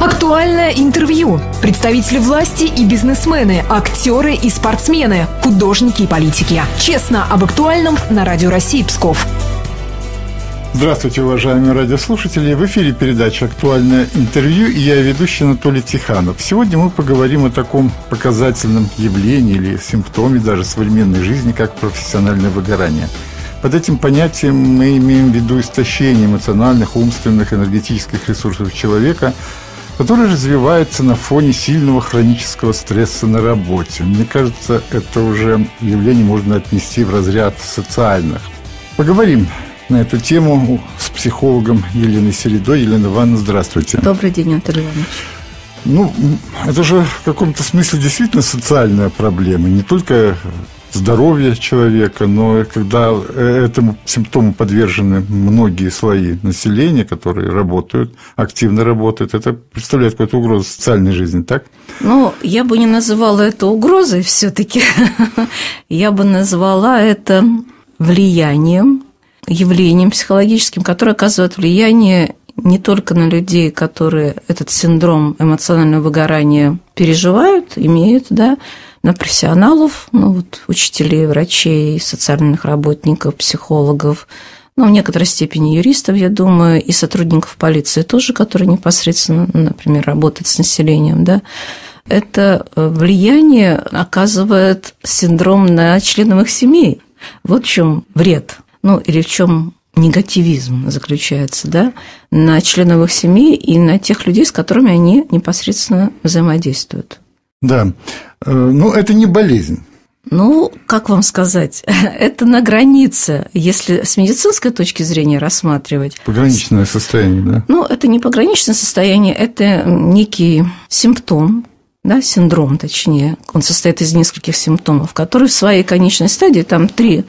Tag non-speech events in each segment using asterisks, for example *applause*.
Актуальное интервью. Представители власти и бизнесмены, актеры и спортсмены, художники и политики. Честно об актуальном на Радио России Псков. Здравствуйте, уважаемые радиослушатели. В эфире передача «Актуальное интервью» и я ведущий Анатолий Тиханов. Сегодня мы поговорим о таком показательном явлении или симптоме даже современной жизни, как профессиональное выгорание. Под этим понятием мы имеем в виду истощение эмоциональных, умственных, энергетических ресурсов человека, который развивается на фоне сильного хронического стресса на работе. Мне кажется, это уже явление можно отнести в разряд социальных. Поговорим на эту тему с психологом Еленой Середой. Елена Ивановна, здравствуйте. Добрый день, Анатолий Иванович. Ну, это же в каком-то смысле действительно социальная проблема. Не только здоровье человека, но когда этому симптому подвержены многие слои населения, которые работают, активно работают, это представляет какую-то угрозу социальной жизни, так? Ну, я бы не называла это угрозой все-таки. *laughs* Я бы назвала это влиянием явлением психологическим, которое оказывает влияние не только на людей, которые этот синдром эмоционального выгорания переживают, имеют, да, на профессионалов, ну вот учителей, врачей, социальных работников, психологов, ну, в некоторой степени юристов, я думаю, и сотрудников полиции тоже, которые непосредственно, например, работают с населением, да, это влияние оказывает синдром на членов их семей. Вот в чем вред ну или в чем негативизм заключается, да, на членов их семьи и на тех людей, с которыми они непосредственно взаимодействуют. Да, э, ну это не болезнь. Ну, как вам сказать, *laughs* это на границе, если с медицинской точки зрения рассматривать. Пограничное состояние, да? Ну, это не пограничное состояние, это некий симптом, да, синдром, точнее, он состоит из нескольких симптомов, которые в своей конечной стадии, там три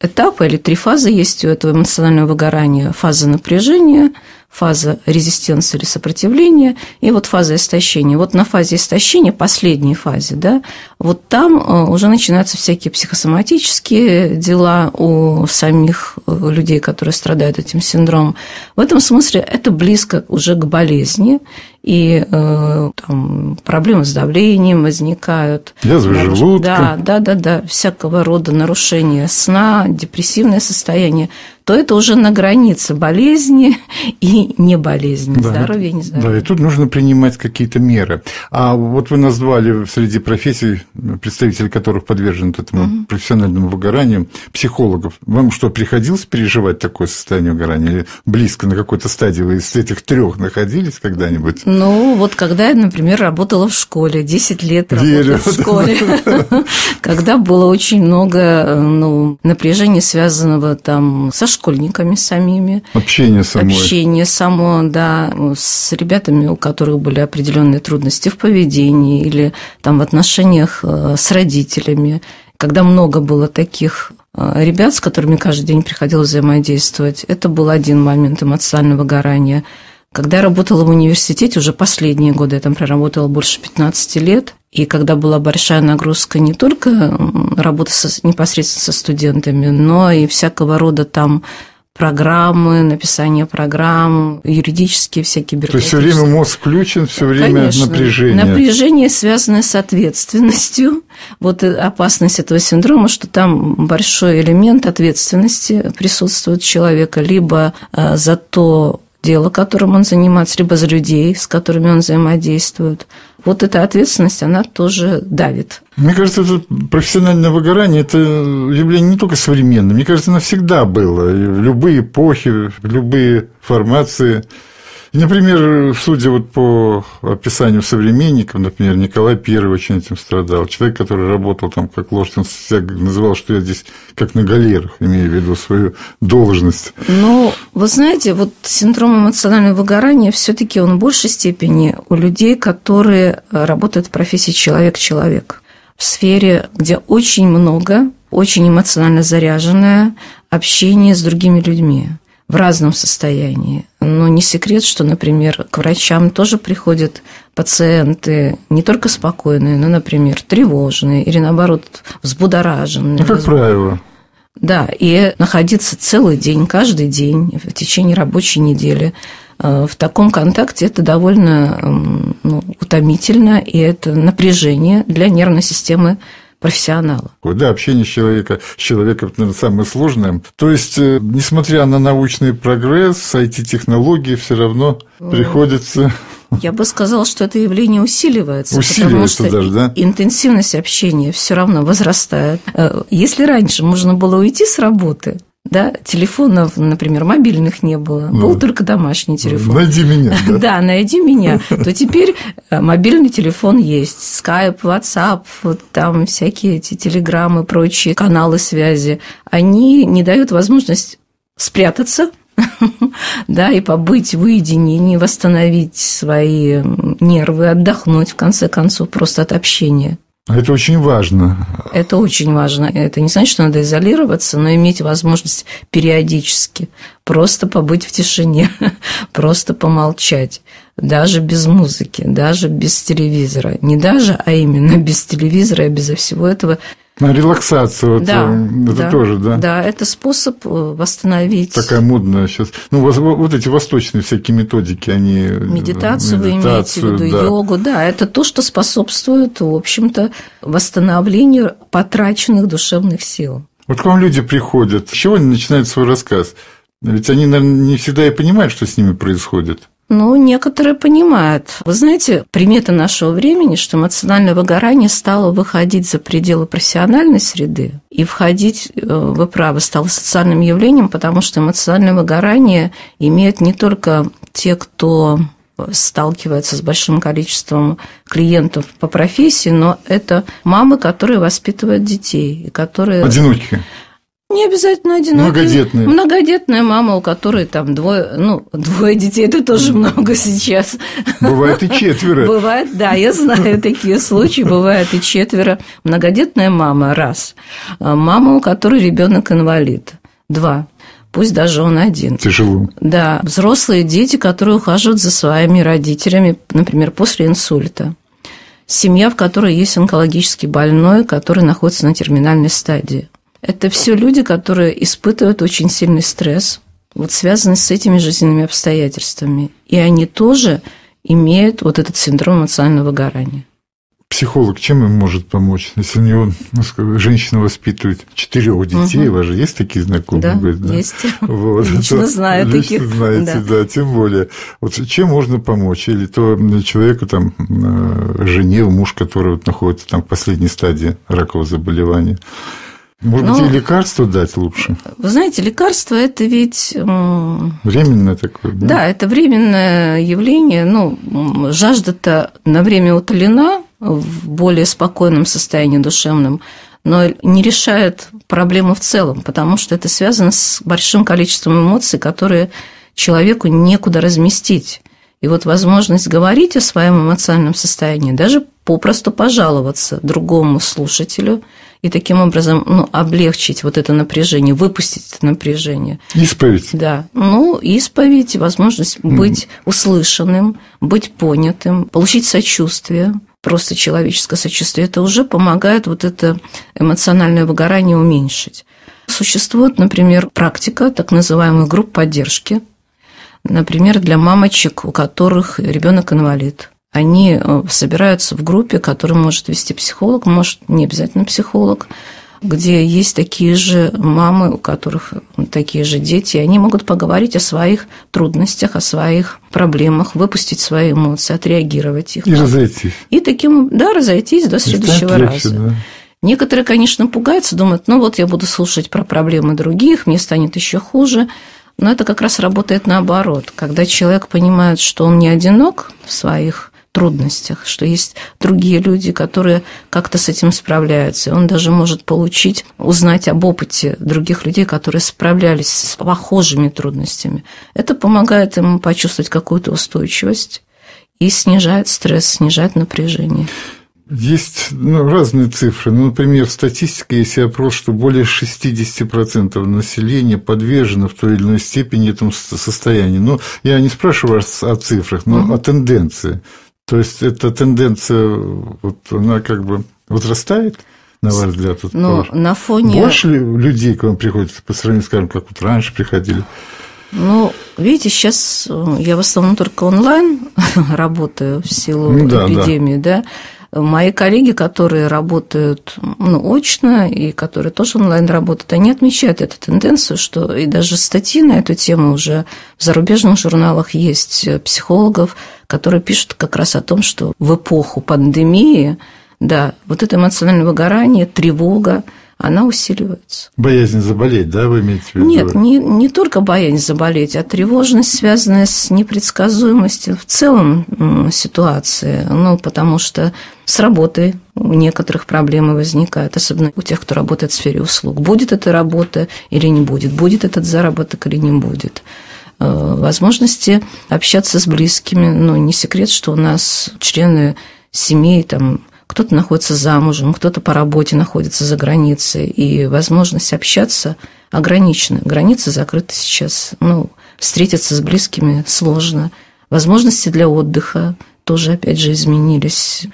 этапы или три фазы есть у этого эмоционального выгорания. Фаза напряжения, фаза резистенции или сопротивления и вот фаза истощения. Вот на фазе истощения, последней фазе, да, вот там э, уже начинаются всякие психосоматические дела у самих э, людей, которые страдают этим синдромом. В этом смысле это близко уже к болезни, и э, там, проблемы с давлением возникают. Язвы желудка. Да, да, да, да, всякого рода нарушения сна, депрессивное состояние то это уже на границе болезни и не болезни, да, здоровья и нездоровья. Да, и тут нужно принимать какие-то меры. А вот вы назвали среди профессий, представители которых подвержены этому угу. профессиональному выгоранию, психологов. Вам что, приходилось переживать такое состояние выгорания? Или близко на какой-то стадии вы из этих трех находились когда-нибудь? Ну, вот когда я, например, работала в школе, 10 лет Верю. работала в школе, *laughs* когда было очень много ну, напряжения, связанного там со школьниками самими. Общение само. Общение само, да, с ребятами, у которых были определенные трудности в поведении или там в отношениях э, с родителями. Когда много было таких э, ребят, с которыми каждый день приходилось взаимодействовать, это был один момент эмоционального выгорания. Когда я работала в университете, уже последние годы, я там проработала больше 15 лет, и когда была большая нагрузка не только работа со, непосредственно со студентами, но и всякого рода там программы, написание программ, юридические всякие То есть все время мозг включен, все время Конечно. напряжение. Напряжение, связанное с ответственностью. Вот опасность этого синдрома, что там большой элемент ответственности присутствует человека либо э, за то, дело, которым он занимается, либо за людей, с которыми он взаимодействует. Вот эта ответственность, она тоже давит. Мне кажется, это профессиональное выгорание – это явление не только современное. Мне кажется, оно всегда было. в любые эпохи, в любые формации – Например, судя вот по описанию современников, например, Николай I очень этим страдал. Человек, который работал там как лошадь, он себя называл, что я здесь как на галерах, имея в виду свою должность. Ну, вы знаете, вот синдром эмоционального выгорания все таки он в большей степени у людей, которые работают в профессии человек-человек. В сфере, где очень много, очень эмоционально заряженное общение с другими людьми в разном состоянии. Но не секрет, что, например, к врачам тоже приходят пациенты не только спокойные, но, например, тревожные или, наоборот, взбудораженные. Ну, как правило. Да, и находиться целый день, каждый день в течение рабочей недели в таком контакте это довольно ну, утомительно, и это напряжение для нервной системы профессионала. Да, общение человека с человеком это, наверное, самое сложное. То есть, э, несмотря на научный прогресс, IT-технологии, все равно приходится я бы сказала, что это явление усиливается. Усиливается потому что даже, да? Интенсивность общения все равно возрастает. Э, если раньше можно было уйти с работы, да, телефонов, например, мобильных не было, ну, был только домашний телефон. Найди меня. *laughs* Да, да найди меня. *laughs* То теперь э, мобильный телефон есть, Skype, WhatsApp, вот там всякие эти телеграммы, прочие каналы связи. Они не дают возможность спрятаться, *laughs* да, и побыть в уединении, восстановить свои нервы, отдохнуть, в конце концов, просто от общения. Это очень важно. Это очень важно. Это не значит, что надо изолироваться, но иметь возможность периодически просто побыть в тишине, *laughs* просто помолчать, даже без музыки, даже без телевизора. Не даже, а именно без телевизора и безо всего этого на релаксацию, да, э, это да, тоже, да? Да, это способ э, восстановить. Такая модная сейчас. Ну, вот эти восточные всякие методики, они. Э, медитацию, медитацию вы имеете в виду, да. йогу, да, это то, что способствует, в общем-то, восстановлению потраченных душевных сил. Вот к вам люди приходят, с чего они начинают свой рассказ? Ведь они, наверное, не всегда и понимают, что с ними происходит. Ну, некоторые понимают. Вы знаете, примета нашего времени, что эмоциональное выгорание стало выходить за пределы профессиональной среды и входить, э, вы правы, стало социальным явлением, потому что эмоциональное выгорание имеют не только те, кто сталкивается с большим количеством клиентов по профессии, но это мамы, которые воспитывают детей, и которые... Одиночки. Не обязательно одинокие. Многодетные. Многодетная мама, у которой там двое, ну, двое детей, это тоже много сейчас. Бывает и четверо. Бывает, да, я знаю такие случаи, бывает и четверо. Многодетная мама – раз. Мама, у которой ребенок инвалид – два. Пусть даже он один. Тяжело. Да, взрослые дети, которые ухаживают за своими родителями, например, после инсульта. Семья, в которой есть онкологически больной, который находится на терминальной стадии. Это все люди, которые испытывают очень сильный стресс, вот связанный с этими жизненными обстоятельствами. И они тоже имеют вот этот синдром эмоционального выгорания. Психолог чем им может помочь? Если у него ну, женщина воспитывает четырех детей, угу. у вас же есть такие знакомые? Да, говорит, да? есть. *laughs* Вот, лично то, знаю лично таких. знаете, да. да, тем более. Вот чем можно помочь? Или то человеку, там, э, жене, муж, который вот находится там в последней стадии ракового заболевания, может быть, и лекарство дать лучше? Вы знаете, лекарство – это ведь… Временное такое, да? Да, это временное явление. Ну, жажда-то на время утолена в более спокойном состоянии душевном, но не решает проблему в целом, потому что это связано с большим количеством эмоций, которые человеку некуда разместить. И вот возможность говорить о своем эмоциональном состоянии, даже попросту пожаловаться другому слушателю – и таким образом ну, облегчить вот это напряжение, выпустить это напряжение. Исповедь. Да. Ну, исповедь, возможность быть услышанным, быть понятым, получить сочувствие, просто человеческое сочувствие, это уже помогает вот это эмоциональное выгорание уменьшить. Существует, например, практика так называемых групп поддержки, например, для мамочек, у которых ребенок инвалид они э, собираются в группе, которую может вести психолог, может не обязательно психолог, где есть такие же мамы, у которых такие же дети, и они могут поговорить о своих трудностях, о своих проблемах, выпустить свои эмоции, отреагировать их. И разойтись. И таким, да, разойтись до следующего легче, раза. Да. Некоторые, конечно, пугаются, думают, ну вот я буду слушать про проблемы других, мне станет еще хуже. Но это как раз работает наоборот. Когда человек понимает, что он не одинок в своих трудностях, что есть другие люди, которые как-то с этим справляются. И он даже может получить, узнать об опыте других людей, которые справлялись с похожими трудностями. Это помогает ему почувствовать какую-то устойчивость и снижает стресс, снижает напряжение. Есть ну, разные цифры. Ну, например, статистика, если опрос, что более 60% населения подвержено в той или иной степени этому состоянию. Но я не спрашиваю вас о цифрах, но угу. о тенденции. То есть эта тенденция, вот она как бы возрастает, на ваш взгляд? Вот Но на фоне... Больше ли людей к вам приходится по сравнению, скажем, как вот раньше приходили? Ну, видите, сейчас э, я в основном только онлайн *laughs* работаю в силу ну, да, эпидемии, да. да. Мои коллеги, которые работают ну, очно и которые тоже онлайн работают, они отмечают эту тенденцию, что и даже статьи на эту тему уже в зарубежных журналах есть психологов, которые пишут как раз о том, что в эпоху пандемии, да, вот это эмоциональное выгорание, тревога, она усиливается. Боязнь заболеть, да, вы имеете в виду? Нет, не, не только боязнь заболеть, а тревожность, связанная с непредсказуемостью в целом ситуации. Ну, потому что с работой у некоторых проблемы возникают, особенно у тех, кто работает в сфере услуг. Будет эта работа или не будет, будет этот заработок или не будет э, возможности общаться с близкими. Ну, не секрет, что у нас члены семей там кто-то находится замужем, кто-то по работе находится за границей, и возможность общаться ограничена. Границы закрыты сейчас. Ну, встретиться с близкими сложно. Возможности для отдыха тоже, опять же, изменились,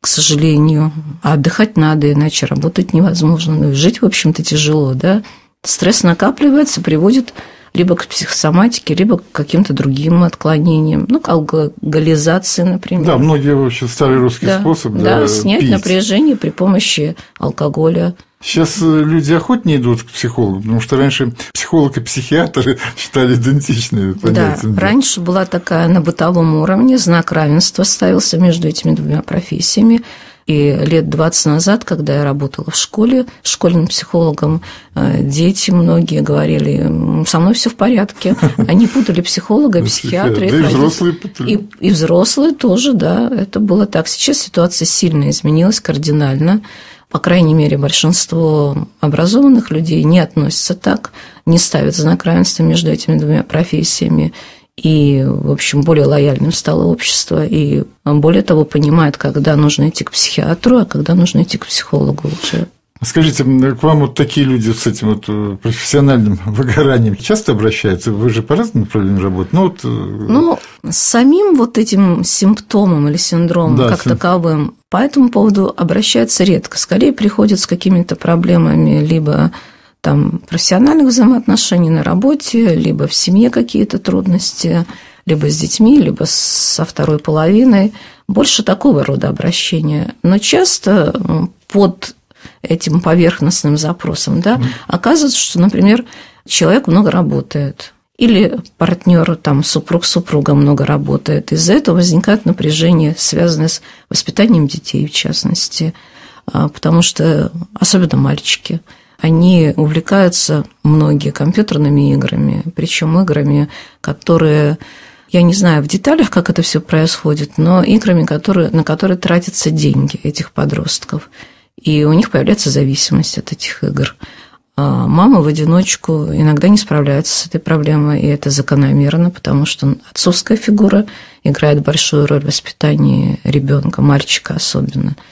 к сожалению. А отдыхать надо, иначе работать невозможно. Ну, и жить, в общем-то, тяжело, да. Стресс накапливается, приводит либо к психосоматике, либо к каким-то другим отклонениям, ну, к алкоголизации, например. Да, многие вообще старый русский да, способ. Да, да снять пить. напряжение при помощи алкоголя. Сейчас э, люди охотнее идут к психологу, потому что раньше психолог и психиатр *laughs* считали идентичными понятиями. Да, раньше была такая на бытовом уровне, знак равенства ставился между этими двумя профессиями. И лет 20 назад, когда я работала в школе школьным психологом, э, дети многие говорили, со мной все в порядке. *laughs* Они путали психолога и психиатра. и взрослые путали. И взрослые тоже, да, это было так. Сейчас ситуация сильно изменилась, кардинально. По крайней мере, большинство образованных людей не относятся так, не ставят знак равенства между этими двумя профессиями и, в общем, более лояльным стало общество, и более того, понимает, когда нужно идти к психиатру, а когда нужно идти к психологу уже. Скажите, к вам вот такие люди с этим вот э, профессиональным *laughs* выгоранием часто обращаются? Вы же по разным направлениям работаете. Ну, вот... Э, ну, с самим вот этим симптомом или синдромом да, как сим... таковым по этому поводу обращаются редко. Скорее приходят с какими-то проблемами либо там профессиональных взаимоотношений на работе, либо в семье какие-то трудности, либо с детьми, либо со второй половиной. Больше такого рода обращения. Но часто под этим поверхностным запросом, да, оказывается, что, например, человек много работает, или партнер, там, супруг супруга много работает. Из-за этого возникает напряжение, связанное с воспитанием детей, в частности, а, потому что, особенно мальчики – они увлекаются многие компьютерными играми, причем играми, которые я не знаю в деталях, как это все происходит, но играми, которые, на которые тратятся деньги этих подростков. И у них появляется зависимость от этих игр. А мама в одиночку иногда не справляется с этой проблемой, и это закономерно, потому что отцовская фигура играет большую роль в воспитании ребенка, мальчика особенно –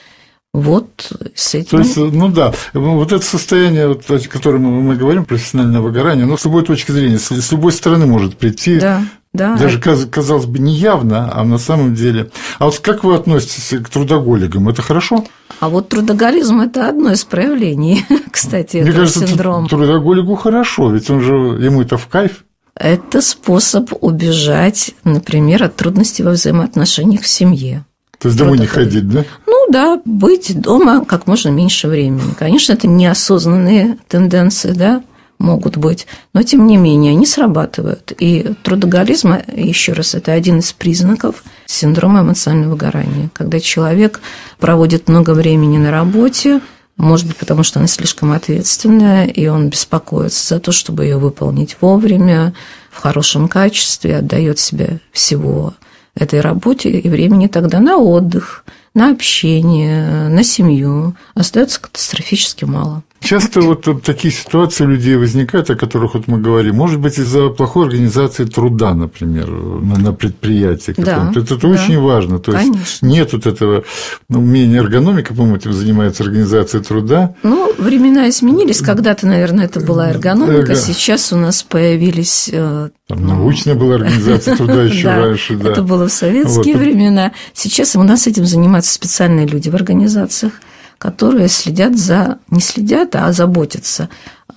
вот с этим. То есть, ну да, вот это состояние, вот, о котором мы говорим, профессиональное выгорание, оно с любой точки зрения, с любой стороны может прийти. Да. Да. Даже, казалось бы, не явно, а на самом деле. А вот как вы относитесь к трудоголикам? Это хорошо? А вот трудоголизм – это одно из проявлений, *laughs* кстати, Мне этого кажется, синдрома. трудоголику хорошо, ведь он же, ему это в кайф. Это способ убежать, например, от трудностей во взаимоотношениях в семье. То есть домой не ходить, да? Ну да, быть дома как можно меньше времени. Конечно, это неосознанные тенденции, да, могут быть, но тем не менее они срабатывают. И трудоголизм, еще раз, это один из признаков синдрома эмоционального выгорания, когда человек проводит много времени на работе, может быть, потому что она слишком ответственная, и он беспокоится за то, чтобы ее выполнить вовремя, в хорошем качестве, отдает себе всего этой работе и времени тогда на отдых, на общение, на семью остается катастрофически мало. Часто вот такие ситуации у людей возникают, о которых вот мы говорим. Может быть, из-за плохой организации труда, например, на, предприятии. Да, это, это да, очень важно. То конечно. есть нет вот этого ну, умения эргономика, по-моему, этим занимается организация труда. Ну, времена изменились. Когда-то, наверное, это была эргономика. Эрго... Сейчас у нас появились э, там научная была организация *laughs* труда еще раньше, да. Это было в советские времена. Сейчас у нас этим занимаются специальные люди в организациях которые следят за, не следят, а заботятся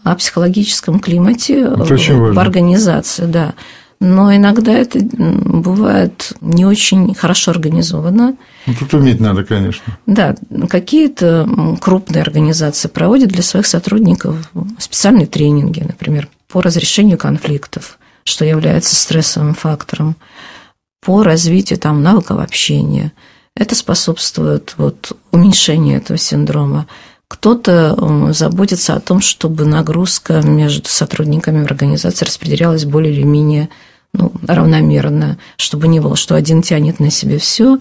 о психологическом климате в организации, да. Но иногда это бывает не очень хорошо организовано. Ну, тут уметь надо, конечно. Да, какие-то крупные организации проводят для своих сотрудников специальные тренинги, например, по разрешению конфликтов, что является стрессовым фактором, по развитию там, навыков общения. Это способствует вот, уменьшению этого синдрома. Кто-то заботится о том, чтобы нагрузка между сотрудниками в организации распределялась более или менее ну, равномерно, чтобы не было, что один тянет на себе все,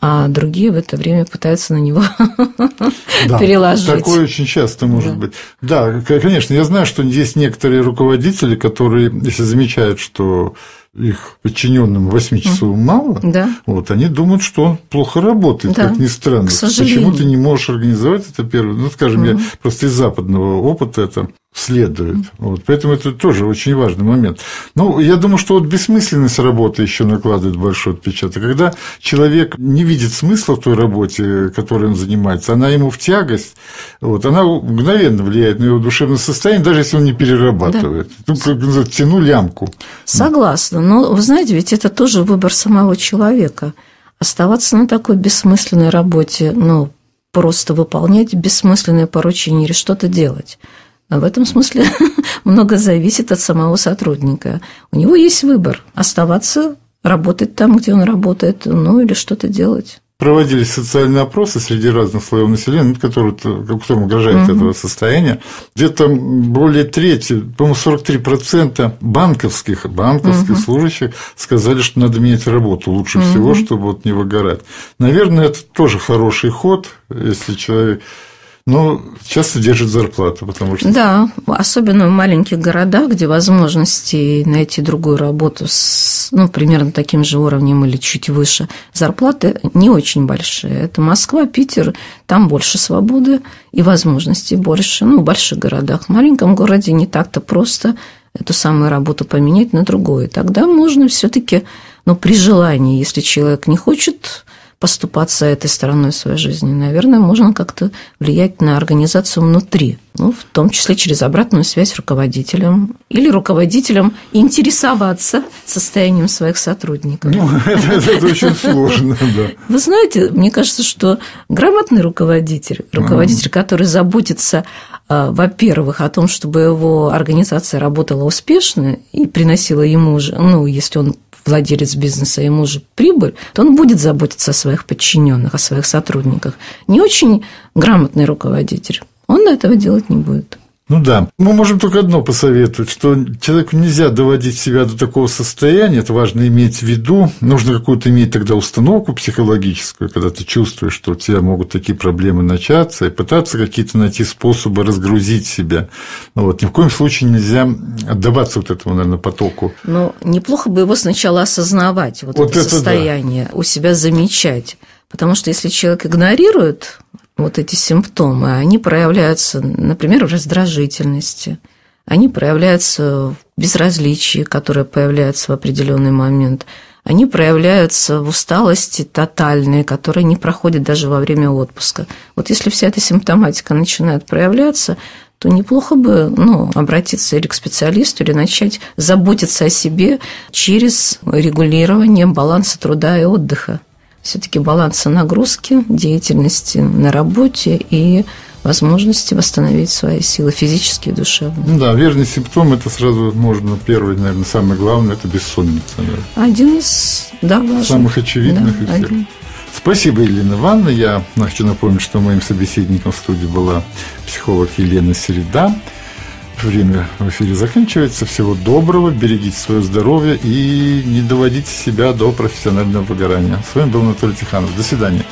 а другие в это время пытаются на него *laughs* да, переложить. Такое очень часто может да. быть. Да, конечно, я знаю, что есть некоторые руководители, которые, если замечают, что их подчиненным 8 часов мало, да. вот, они думают, что он плохо работает, да. как ни странно. Почему ты не можешь организовать это первое? Ну, скажем, угу. я просто из западного опыта это следует. Вот, поэтому это тоже очень важный момент. Ну, я думаю, что вот бессмысленность работы еще накладывает большой отпечаток. Когда человек не видит смысла в той работе, которой он занимается, она ему в тягость, вот, она мгновенно влияет на его душевное состояние, даже если он не перерабатывает. Да. Ну, как тяну лямку. Согласна. Но вы знаете, ведь это тоже выбор самого человека. Оставаться на такой бессмысленной работе, ну, просто выполнять бессмысленные поручения или что-то делать. А в этом смысле *laughs* много зависит от самого сотрудника. У него есть выбор – оставаться, работать там, где он работает, ну или что-то делать проводились социальные опросы среди разных слоев населения, которые, которым угрожает угу. этого состояния. Где-то более трети, по-моему, 43% банковских, банковских угу. служащих сказали, что надо менять работу лучше угу. всего, чтобы вот не выгорать. Наверное, это тоже хороший ход, если человек но часто держит зарплату, потому что... Да, особенно в маленьких городах, где возможности найти другую работу с, ну, примерно таким же уровнем или чуть выше, зарплаты не очень большие. Это Москва, Питер, там больше свободы и возможностей больше, ну, в больших городах. В маленьком городе не так-то просто эту самую работу поменять на другую. Тогда можно все таки ну, при желании, если человек не хочет поступаться этой стороной своей жизни. Наверное, можно как-то влиять на организацию внутри, ну, в том числе через обратную связь руководителям или руководителям интересоваться состоянием своих сотрудников. Ну, *laughs* это, это, это очень сложно, *laughs* да. Вы знаете, мне кажется, что грамотный руководитель, руководитель, который заботится а, во-первых, о том, чтобы его организация работала успешно и приносила ему же, ну, если он владелец бизнеса, ему же прибыль, то он будет заботиться о своих подчиненных, о своих сотрудниках. Не очень грамотный руководитель, он этого делать не будет. Ну да, мы можем только одно посоветовать, что человеку нельзя доводить себя до такого состояния, это важно иметь в виду, нужно какую-то иметь тогда установку психологическую, когда ты чувствуешь, что у тебя могут такие проблемы начаться, и пытаться какие-то найти способы разгрузить себя. Ну вот, ни в коем случае нельзя отдаваться вот этому, наверное, потоку. Ну, неплохо бы его сначала осознавать, вот, вот это, это состояние, да. у себя замечать. Потому что если человек игнорирует вот эти симптомы, они проявляются, например, в раздражительности, они проявляются в безразличии, которое появляется в определенный момент, они проявляются в усталости тотальной, которая не проходит даже во время отпуска. Вот если вся эта симптоматика начинает проявляться, то неплохо бы ну, обратиться или к специалисту, или начать заботиться о себе через регулирование баланса труда и отдыха все-таки баланса нагрузки, деятельности на работе и возможности восстановить свои силы физические и душевные. Ну да, верный симптом это сразу можно первый, наверное, самое главное это бессонница. Да. Один из да, важных. самых очевидных да. Спасибо, Елена Ивановна. Я хочу напомнить, что моим собеседником в студии была психолог Елена Середа. Время в эфире заканчивается. Всего доброго, берегите свое здоровье и не доводите себя до профессионального выгорания. С вами был Анатолий Тиханов. До свидания.